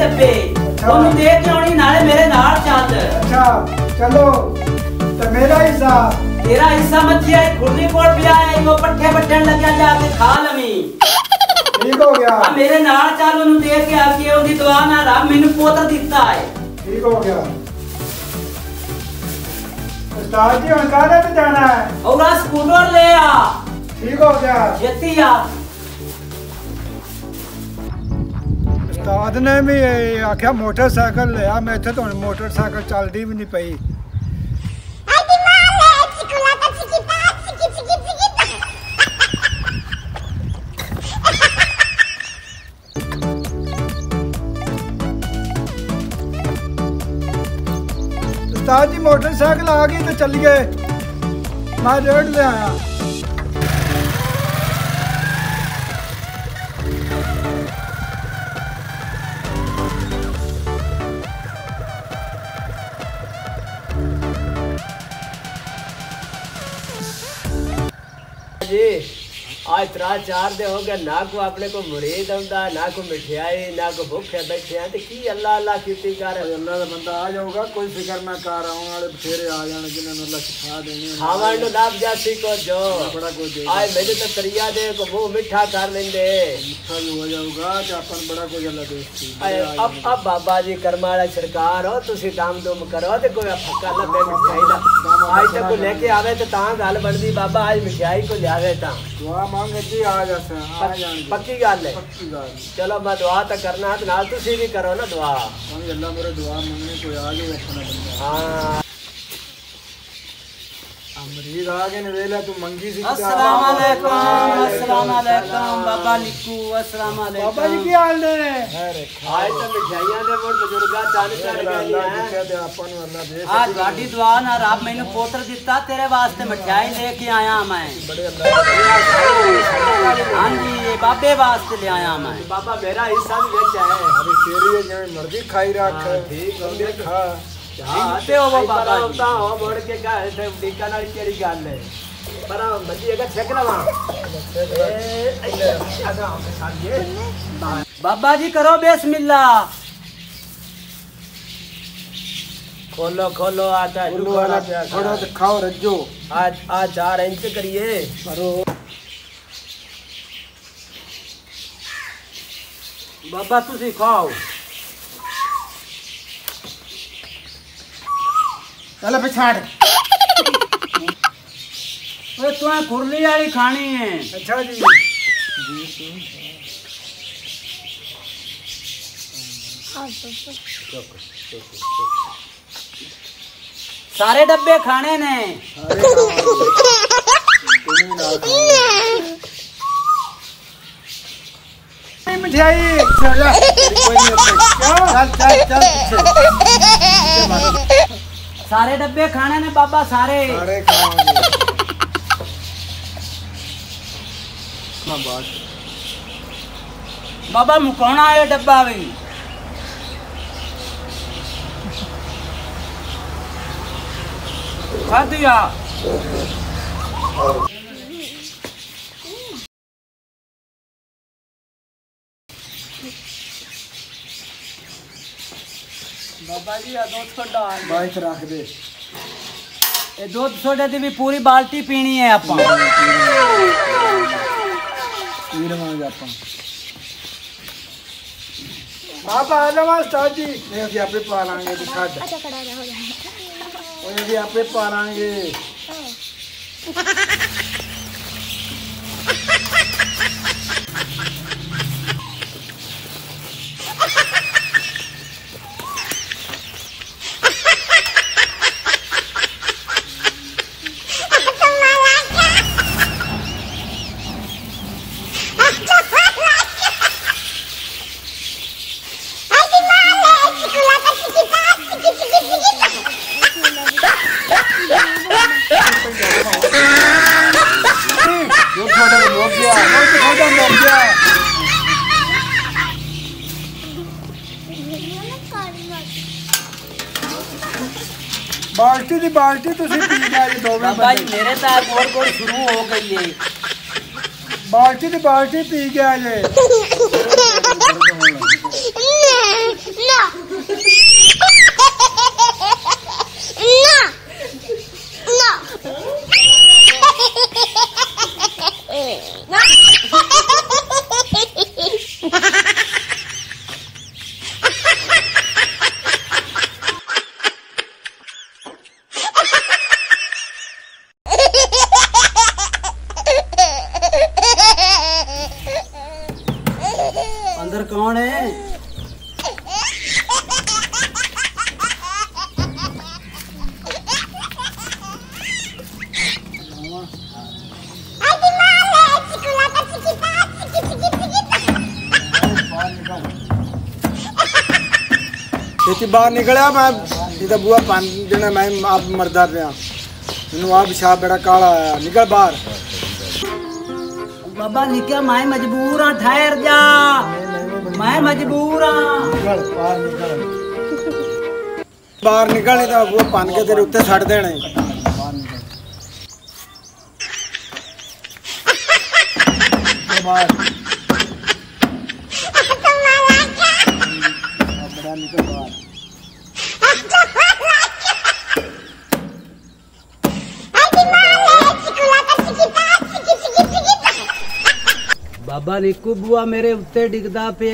ਡੱਬੇ ਉਹਨੂੰ ਦੇ ਕੇ ਆਉਣੀ ਨਾਲੇ ਮੇਰੇ ਨਾਲ ਚੱਲ। ਅੱਛਾ ਚਲੋ। ਤੇ ਮੇਰਾ ਹਿੱਸਾ? ਤੇਰਾ ਹਿੱਸਾ ਮੱਛੀਆ ਖੁਰਨੀ ਕੋਲ ਪਿਆ ਹੈ ਉਹ ਪੱਠੇ ਵੱਢਣ ਲੱਗਿਆ ਜਾ ਕੇ ਖਾ ਲਵੀਂ। ਠੀਕ ਹੋ ਗਿਆ। ਆ ਮੇਰੇ ਨਾਲ ਚੱਲ ਉਹਨੂੰ ਦੇ ਕੇ ਆ ਕੇ ਉਹਦੀ ਦੁਆ ਨਾਲ ਰੱਬ ਮੈਨੂੰ ਪੁੱਤਰ ਦਿੱਤਾ ਹੈ। ਠੀਕ ਹੋ ਗਿਆ। ਉਸਤਾਦ ਜੀ ਹੁਣ ਕਾਹਦੇ ਤੇ ਜਾਣਾ ਹੈ? ਔਰਾ ਸਕੂਟਰ ਲੈ ਆ। ਠੀਕ ਹੋ ਗਿਆ। ਛੇਤੀ ਆ। ਉਸਤਾਦ ਨੇ ਵੀ ਇਹ ਆਖਿਆ ਮੋਟਰਸਾਈਕਲ ਲਿਆ ਮੈਂ ਇੱਥੇ ਤਾਂ ਹੁਣ ਮੋਟਰਸਾਈਕਲ ਚੱਲਦੀ ਵੀ ਨਹੀਂ ਪਈ Ay, mi madre, chicolata chiquita, chiqui, chiqui, chiquita. ਉਸਤਾਦ ਜੀ ਮੋਟਰਸਾਈਕਲ ਆ ਗਈ ਤੇ ਚੱਲੀਏ ਮੈਂ ਰੇਡ ਲੈ ਆਇਆ ਜੀ। ਆਜ ਤਰਾ ਚਾਰ ਦੇ ਹੋ ਗਏ ਨਾ ਕੋ ਆਪਣੇ ਕੋ ਮੁਰੀਦ ਹੁੰਦਾ ਨਾ ਕੋ ਮਠਿਆਈ ਨਾ ਕੋ ਭੁੱਖੇ ਬੈਠਿਆ ਤੇ ਕੀ ਅੱਲਾ ਅੱਲਾ ਕੀਤੀ ਕਰ। ਅੱਲਾ ਦਾ ਬੰਦਾ ਆ ਜਾਊਗਾ ਕੋਈ ਫਿਕਰ ਨਾ ਕਰ ਆਉਣ ਵਾਲੇ ਬਥੇਰੇ ਆ ਜਾਣ ਜਿਨ੍ਹਾਂ ਨੂੰ ਅੱਲਾ ਸਿਖਾ ਦੇਣੀ ਖਾਵਣ ਨੂੰ ਲਾਭ ਜਾਸੀ ਕੋ ਜੋ ਬੜਾ ਕੁਝ ਦੇ ਆਏ ਮੈਨੂੰ ਤਾਂ ਤਰੀਆ ਦੇ ਕੋ ਉਹ ਮਿੱਠਾ ਕਰ ਲੈਂਦੇ। ਮਿੱਠਾ ਹੋ ਜਾਊਗਾ ਤੇ ਆਪਾਂ ਬੜਾ ਕੁਝ ਅੱਲਾ ਦੇਸੀ ਆਏ ਅਬ ਅਬ ਬਾਬਾ ਜੀ ਕਰਮਾਲਾ ਸਰਕਾਰ ਹੋ ਤੁਸੀਂ ਕੰਮ ਦੁਮ ਕਰੋ ਤੇ ਕੋਈ ਫੱਕਾ ਲੱਭੇ ਮਿਠਾਈ ਦਾ आज तक लेके आवे तो तां गल बनदी बाबा आज मिठाई को लियावे तां। दुआ मांगे जी आज अस पक्की गल है। पक्की गल चलो मैं दुआ तो करना ते नाल तुसी भी करो ना दुआ। मांगे अल्लाह मेरे दुआ मांगने कोई आ गए अपना बंदा। हाँ। अमरीज आ गए ने वेला तू मंगी सी अस्सलाम वालेकुम। अस्सलाम वालेकुम बाबा निक्कू अस्सलाम वालेकुम ਬਾਬਾ ਜੀ ਕੀ ਹਾਲ ਨੇ आज तो मिठाइयां दे मोड़ बुजुर्गा चल चढ़ ਅੱਲਾ गई हैं ਜਿੱਥੇ ਤੇ ਆਪਾਂ ਨੂੰ ਅੱਲਾ ਦੇ ਆ ਤੁਹਾਡੀ ਦੁਆ ਨਾਲ ਰੱਬ ਮੈਨੂੰ ਪੁੱਤਰ ਦਿੱਤਾ ਤੇਰੇ ਵਾਸਤੇ ਮਠਿਆਈ ਲੈ ਕੇ ਆਇਆ ਮੈਂ ਬੜੇ ਅੱਲਾ ਹਾਂਜੀ ਇਹ ਬਾਬੇ ਵਾਸਤੇ ਲਿਆਇਆ ਮੈਂ बाबा मेरा हिस्सा भी बेच है ਅਰੇ ਤੇਰੀ ਇਹ ਜਿਵੇਂ ਮਰਜ਼ੀ ਖਾਈ ਰੱਖ ਹਾਂ, ਠੀਕ ਹੋ ਬੰਦੇ ਖਾ हाँ ते हो वो बाबा जी। होता हो मोड़ के का है टीका नाल केड़ी अगर बाबा जी करो बेसमिल्ला। खोलो खोलो आता तो खाओ रजो आज आज चार इंच करिए। बाबा तू सिखाओ। चलो पिछाड़ अरे वाली खानी है अच्छा जी सारे डब्बे खाने ने मिठाई सारे डब्बे खाने ने बाबा सारे, सारे बाबा मुकोना आया डब्बा भी। खादिया बाबा जी आ दो को डाल बाइक रख दे। ये दूध सोडे की भी पूरी बाल्टी पीनी है आप। వీరమని చెప్పండి आप आ जाओ मास्टर जी। नहीं जी आप पालांगे दिखा दे अच्छा खड़ा रहो और जी आप पालांगे। हाँ। ਤੁਹਾਡਾ ਮੁੱਕ ਗਿਆ ਬਾਲਟੀ ਦੀ ਬਾਲਟੀ ਤੁਸੀਂ ਪੀ ਗਏ ਜੀ ਦੋਵੇਂ ਬਾਬਾ ਜੀ ਬੰਦੇ ਮੇਰੇ ਤਾਂ ਗੋੜ ਗੋੜ ਸ਼ੁਰੂ ਹੋ ਗਈ ਹੈ ਬਾਲਟੀ ਦੀ ਬਾਲਟੀ ਪੀ ਗਿਆ ਜੇ ਖੇਤੀ ਬਾਹਰ ਨਿਕਲਿਆ ਮੈਂ ਜਿਹਦਾ ਬੂਆ ਪੰਜ ਦਿਨ ਮੈਂ ਆਪ ਮਰਦਾ ਰਿਹਾ ਮੈਨੂੰ ਆ ਪਿਸ਼ਾਬ ਬੜਾ ਕਾਲਾ ਆਇਆ। ਨਿਕਲ ਬਾਹਰ। ਬਾਬਾ ਨਿਕਿਆ ਮੈਂ ਮਜਬੂਰ ਆ ਠਹਿਰ ਜਾ। ਮੈਂ ਮਜਬੂਰ ਆ ਬਾਹਰ ਨਿਕਲੇ। ਤਾਂ ਬੂਆ ਪੰਨ ਕੇ ਤੇਰੇ ਉੱਤੇ ਛੱਡ ਦੇਣਾ। ਬਾਹਰ। बाबा निकू बुआ मेरे उत्ते डिगदा पे